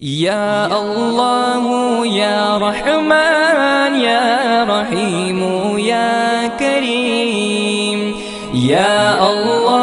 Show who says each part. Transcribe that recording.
Speaker 1: يا الله يا رحمن يا رحيم يا كريم يا الله.